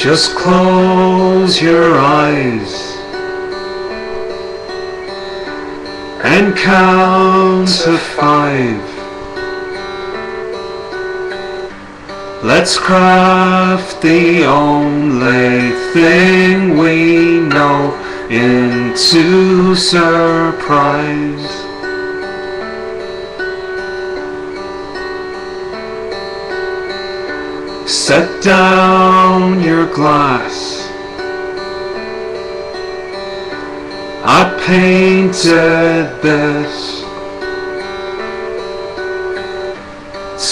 Just close your eyes and count to five. Let's craft the only thing we know into surprise. Set down your glass. I painted this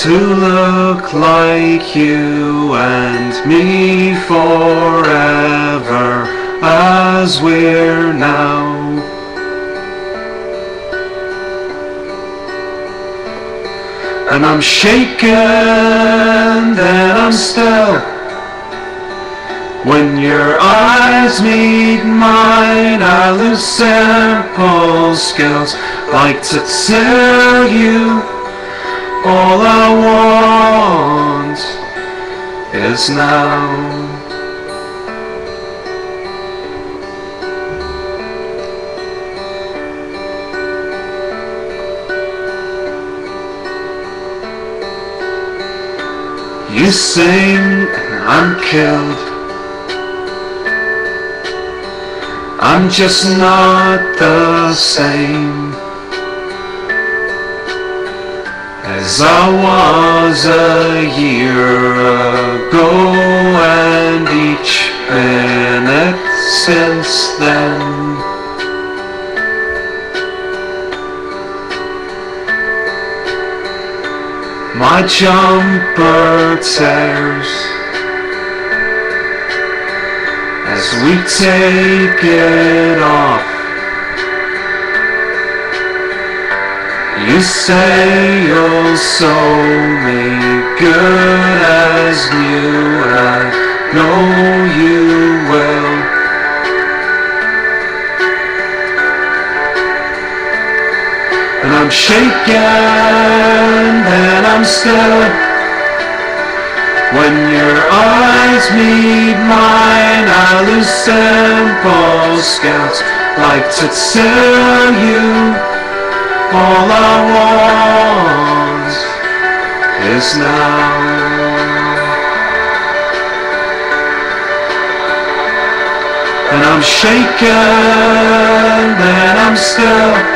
to look like you and me forever as we're now. And I'm shaken, still. When your eyes meet mine, I lose simple skills. Like to tell you, all I want is now. You sing and I'm killed. I'm just not the same as I was a year ago, and each minute since then. My jumper tears as we take it off. You say you'll sew me good as new, I know you I'm shaken and I'm still. When your eyes meet mine I lose simple skills Like to tell you All I want is now. And I'm shaken and I'm still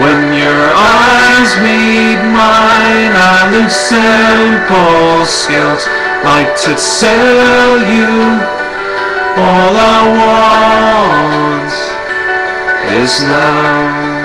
when your eyes meet mine, I lose simple skills like to tell you all I want is now.